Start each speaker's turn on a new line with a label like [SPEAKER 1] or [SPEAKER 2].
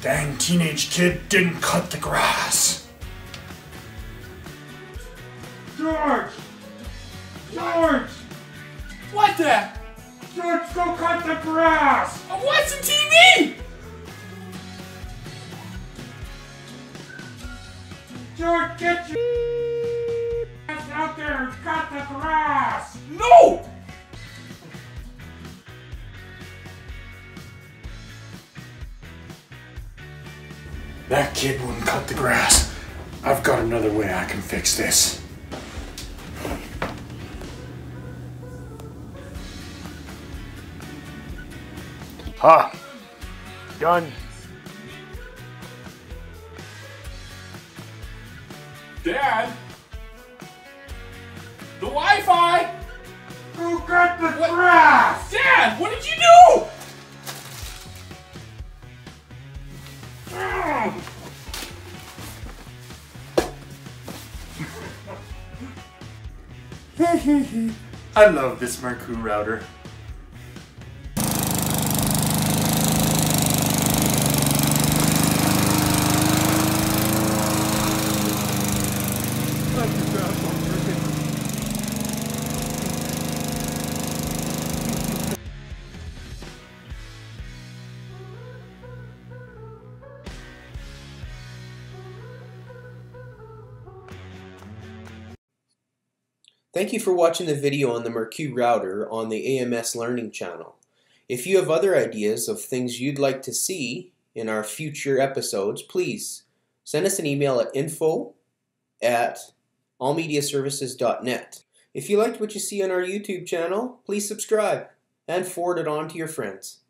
[SPEAKER 1] Dang teenage kid didn't cut the grass. George! George!
[SPEAKER 2] What the?
[SPEAKER 1] George, go cut the grass!
[SPEAKER 2] I'm watching TV!
[SPEAKER 1] George, get your ass out there and cut the grass! That kid wouldn't cut the grass. I've got another way I can fix this. Ah, done.
[SPEAKER 2] Dad? The Wi-Fi?
[SPEAKER 1] Who cut the grass?
[SPEAKER 2] Dad, what did you
[SPEAKER 1] I love this Mercku router.
[SPEAKER 3] Thank you for watching the video on the Mercku router on the AMS Learning channel. If you have other ideas of things you'd like to see in our future episodes, please send us an email at info at allmediaservices.net. If you liked what you see on our YouTube channel, please subscribe and forward it on to your friends.